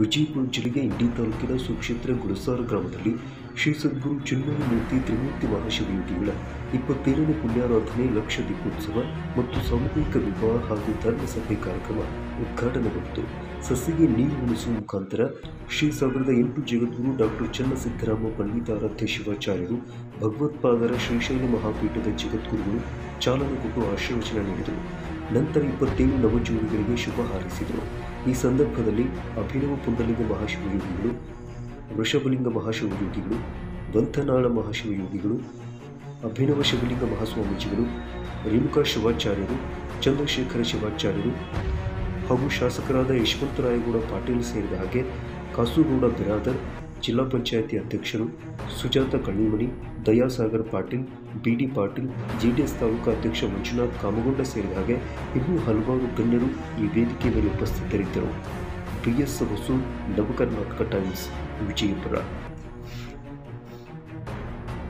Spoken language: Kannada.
ವಿಜಯಪುರ ಜಿಲ್ಲೆಯ ಇಂಡಿ ತಾಲೂಕಿನ ಸುಕ್ಷೇತ್ರ ಗುಡಸಾರ ಗ್ರಾಮದಲ್ಲಿ ಶ್ರೀ ಸದ್ಗುರು ಚಿನ್ಮಯಮೂರ್ತಿ ತ್ರಿಮೂರ್ತಿ ಮಹಾಶಿವಯೋಗಿಗಳ ಇಪ್ಪತ್ತೇಳನೇ ಪುಣ್ಯಾರಾಧನೆ ಲಕ್ಷ ದೀಪೋತ್ಸವ ಮತ್ತು ಸಾಮೂಹಿಕ ವಿವಾಹ ಹಾಗೂ ಧರ್ಮಸಭೆ ಕಾರ್ಯಕ್ರಮ ಉದ್ಘಾಟನೆಗೊಂಡಿತು. ಸಸಿಗೆ ನೀರು ಉಣಿಸುವ ಮುಖಾಂತರ ಶ್ರೀ ಸಾವಿರದ ಎಂಟು ಜಗದ್ಗುರು ಡಾಕ್ಟರ್ ಚನ್ನಸಿದ್ದರಾಮ ಪಂಡಿತಾರಾಧ್ಯ ಶಿವಾಚಾರ್ಯರು ಭಗವತ್ಪಾದರ ಶ್ರೀಶೈಲ ಮಹಾಪೀಠದ ಜಗದ್ಗುರುಗಳು ಚಾಲನೆ ಕೊಟ್ಟು ಆಶೀರ್ವಚನ ನೀಡಿದರು. ನಂತರ ಇಪ್ಪತ್ತೇಳು ನವಜೋಡಿಗಳಿಗೆ ಶುಭ ಹಾರೈಸಿದರು. ಈ ಸಂದರ್ಭದಲ್ಲಿ ಅಭಿನವ ಪುಂಡಲಿಂಗ ಮಹಾಶಿವಯೋಗಿಗಳು, ವೃಷಭಲಿಂಗ ಮಹಾಶಿವಯೋಗಿಗಳು ಬಂಥನಾಳ ಮಹಾಶಿವಯೋಗಿಗಳು ಅಭಿನವ ಶಿವಲಿಂಗ ಮಹಾಸ್ವಾಮೀಜಿಗಳು, ರೇಣುಕಾ ಶಿವಾಚಾರ್ಯರು, ಚಂದ್ರಶೇಖರ ಶಿವಾಚಾರ್ಯರು ಹಾಗೂ ಶಾಸಕರಾದ ಯಶವಂತರಾಯಗೌಡ ಪಾಟೀಲ್ ಸೇರಿದ ಹಾಗೆ ಕಾಸುಗೌಡ ಬಿರಾದರ್ ಜಿಲ್ಲಾ ಪಂಚಾಯಿತಿ ಅಧ್ಯಕ್ಷರು ಸುಜಾತ ಕಣ್ಣಿಮಣಿ, ದಯಾಸಾಗರ್ ಪಾಟೀಲ್, ಬಿಡಿ ಪಾಟೀಲ್, ಜೆಡಿಎಸ್ ತಾಲೂಕು ಅಧ್ಯಕ್ಷ ಮಂಜುನಾಥ್ ಕಾಮಗೊಂಡ ಸೇರಿದ ಹಾಗೆ ಇನ್ನೂ ಹಲವಾರು ಗಣ್ಯರು ಈ ವೇದಿಕೆ ಮೇಲೆ ಉಪಸ್ಥಿತರಿದ್ದರು. B S Hosur, Navakarnataka Times, Vijayapura.